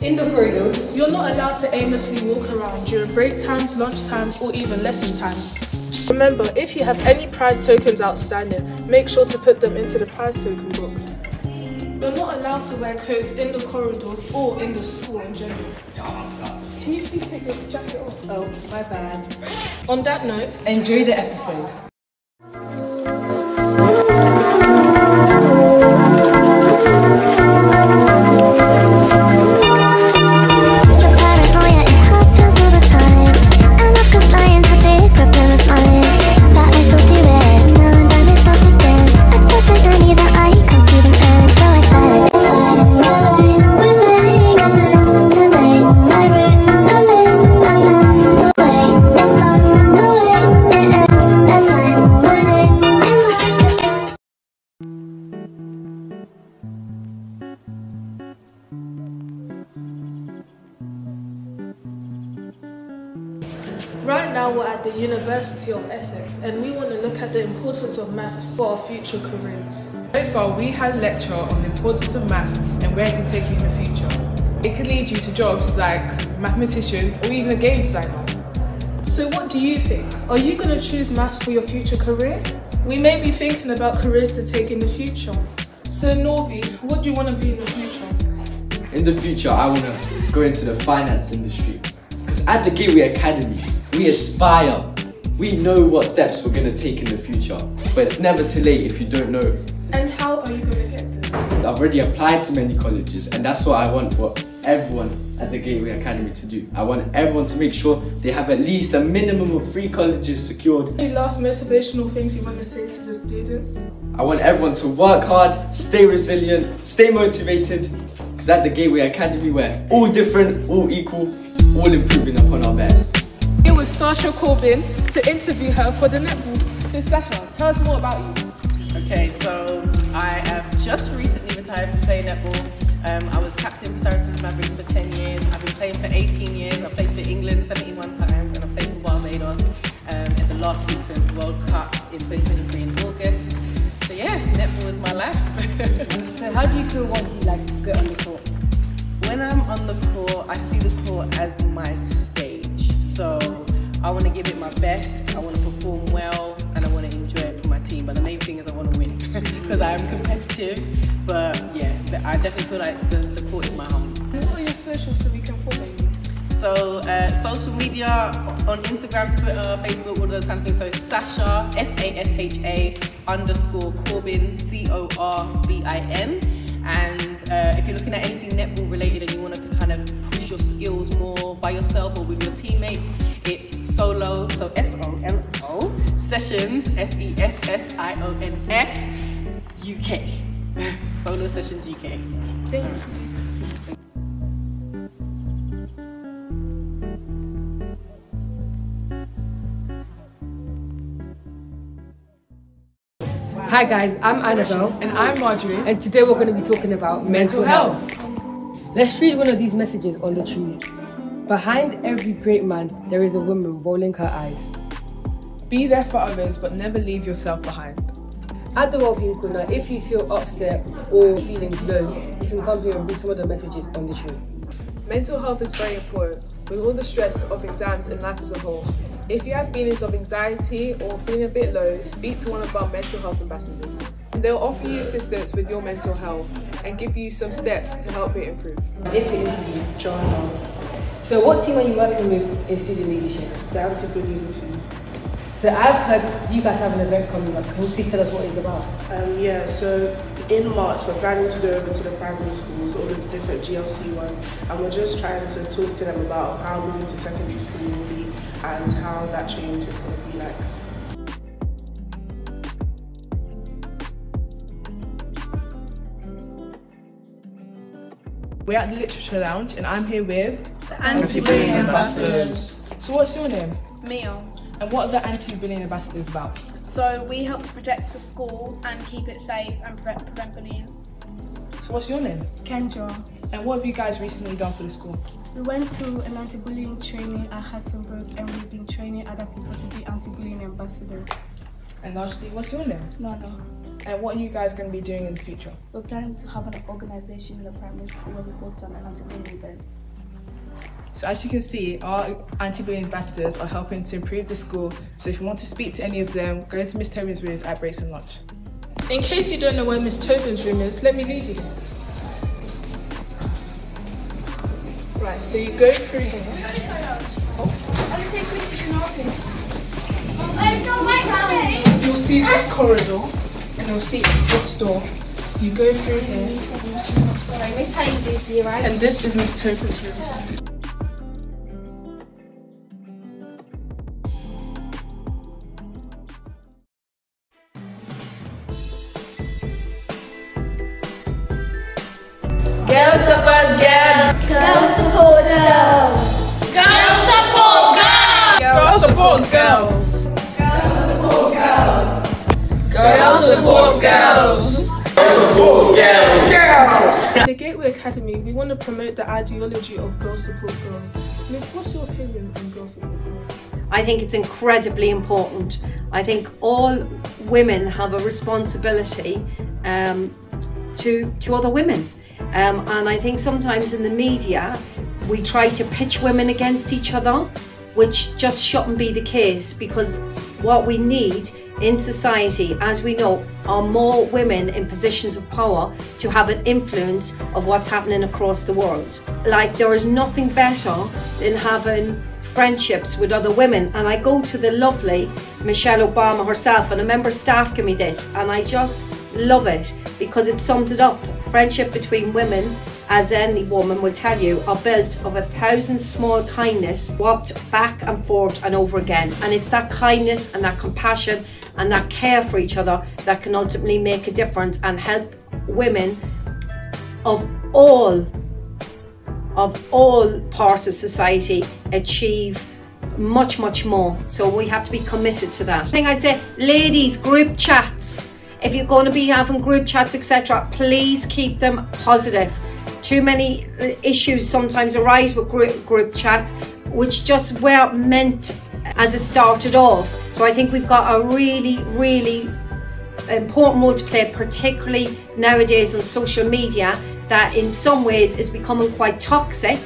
In the corridors, You're not allowed to aimlessly walk around during break times, lunch times, or even lesson times. Remember, if you have any prize tokens outstanding, make sure to put them into the prize token box. You're not allowed to wear coats in the corridors or in the school in general. Can you please take your jacket off? oh, my bad. On that note, Enjoy the episode. University of Essex and we want to look at the importance of maths for our future careers. So far, we had a lecture on the importance of maths and where it can take you in the future. It can lead you to jobs like mathematician or even a game designer. So, what do you think? Are you going to choose maths for your future career? We may be thinking about careers to take in the future. So, Norvi, what do you want to be in the future? In the future, I want to go into the finance industry. Because at the Gateway Academy, we aspire. We know what steps we're going to take in the future. But it's never too late if you don't know. And how are you going to get there? I've already applied to many colleges, and that's what I want for everyone at the Gateway Academy to do. I want everyone to make sure they have at least a minimum of three colleges secured. Any last motivational things you want to say to the students? I want everyone to work hard, stay resilient, stay motivated. Because at the Gateway Academy, we're all different, all equal, all improving upon our best. Here with Sasha Corbin to interview her for the netball. So, Sasha, tell us more about you. Okay, so I have just recently retired from playing netball. Um, I was captain for Saracens Mavericks for 10 years. I've been playing for 18 years. I played for England 71 times and I played for Barbados um, in the last recent World Cup in 2023 in August. So yeah, netball is my life. So, how do you feel once you like get on the court? when I'm on the court, I see the court as my stage. So I want to give it my best. I want to perform well, and I want to enjoy it for my team. But the main thing is I want to win because I am competitive. But yeah, I definitely feel like the, the court is my home. What are your socials so we can follow you? So uh, social media on Instagram, Twitter, Facebook, all those kind of things. So it's Sasha S A S H A underscore Corbin C O R B I N. And uh, if you're looking at anything netball related and you want to kind of push your skills more by yourself or with your teammates, solo. So S O L O sessions S E S S I O N S UK. Solo sessions UK. Thank you. Hi guys, I'm Annabelle, And I'm Marjorie. and today we're going to be talking about mental, Mental health. health. Let's read one of these messages on the trees. Behind every great man, there is a woman rolling her eyes. Be there for others, but never leave yourself behind. At the Wellbeing Corner, if you feel upset or feeling low, you can come here and read some of the messages on the tree. Mental health is very important with all the stress of exams and life as a whole. If you have feelings of anxiety or feeling a bit low, speak to one of our mental health ambassadors. They'll offer you assistance with your mental health and give you some steps to help it improve. I'm here to interview Joanna. So, what team are you working with in student leadership? The anti-bullying team. So, I've heard you guys have an event coming up. Can you please tell us what it's about? Um, yeah, so in March we're planning to go over to the primary schools, all the different GLC ones, and we're just trying to talk to them about how moving to secondary school will be and how that change is going to be like. We're at the Literature Lounge, and I'm here with. Anti-bullying ambassadors. So, what's your name? Mia. And what are the anti-bullying ambassadors about? So we help to protect the school and keep it safe and prevent, prevent bullying. So, what's your name? Kendra. And what have you guys recently done for the school? We went to an anti-bullying training at Hasselberg and we've been training other people to be anti-bullying ambassadors. And lastly, what's your name? No, no. And what are you guys going to be doing in the future? We're planning to have an organisation in the primary school where we host an anti-bullying event. So as you can see, our anti-bullying ambassadors are helping to improve the school. So if you want to speak to any of them, go to Miss Tobin's rooms at breaks and lunch. In case you don't know where Miss Tobin's room is, let me lead you there. Right, so you go through here. You'll see this corridor and you'll see this door. You go through here. And this is Miss Tobin's room. Support girls. Girls support girls. Girls support girls. Girls support girls. At the Gateway Academy, we want to promote the ideology of Girls Support Girls. Miss, what's your opinion on Girls Support Girls? I think it's incredibly important. I think all women have a responsibility um, to to other women, um, and I think sometimes in the media we try to pitch women against each other, which just shouldn't be the case because what we need in society, as we know, are more women in positions of power to have an influence of what's happening across the world. Like there is nothing better than having friendships with other women and I go to the lovely Michelle Obama herself and a member staff give me this and I just love it because it sums it up. Friendship between women, as any woman will tell you, are built of a thousand small kindness swapped back and forth and over again. And it's that kindness and that compassion and that care for each other that can ultimately make a difference and help women of all of all parts of society achieve much much more so we have to be committed to that I think I'd say ladies group chats if you're going to be having group chats etc please keep them positive. Too many issues sometimes arise with group, group chats which just weren't meant as it started off. So I think we've got a really really important role to play particularly nowadays on social media that in some ways is becoming quite toxic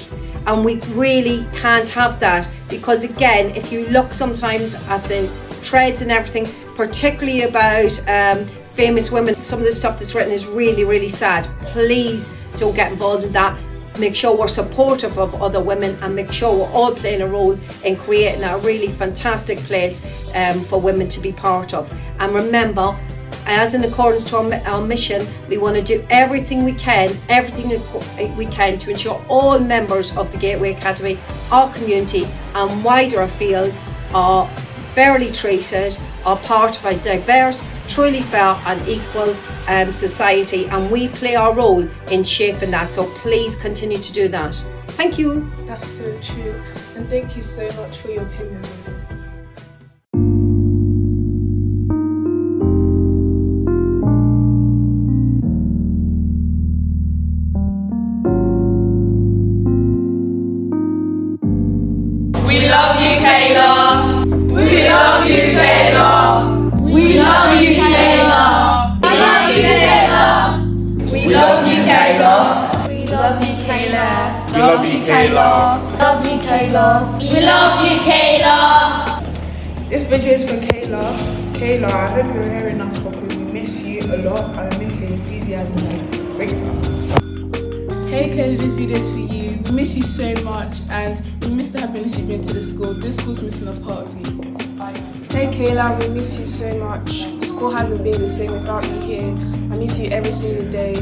and we really can't have that. Because again if you look sometimes at the threads and everything particularly about um, famous women some of the stuff that's written is really really sad. Please don't get involved in that. Make sure we're supportive of other women and make sure we're all playing a role in creating a really fantastic place um, for women to be part of. And remember as in accordance to our, our, mission, we want to do everything we can, everything we can to ensure all members of the Gateway Academy, our community and wider afield are fairly treated, are part of a diverse, truly fair and equal um, society and we play our role in shaping that. So please continue to do that. Thank you. That's so true. And thank you so much for your opinion on this. We love you, Kayla. Love you, Kayla. We love you, Kayla. We love you, Kayla. We love you, Kayla. We love you, Kayla. Love. We love you, Kayla. This video is for Kayla. Kayla, I hope you're hearing us because we miss you a lot and miss your enthusiasm and great times. Hey Kayla, this video is for you. We miss you so much and we miss the happiness you bring to the school. This school's missing a part of you. Hey Kayla, we miss you so much. School hasn't been the same without you here. I miss you every single day.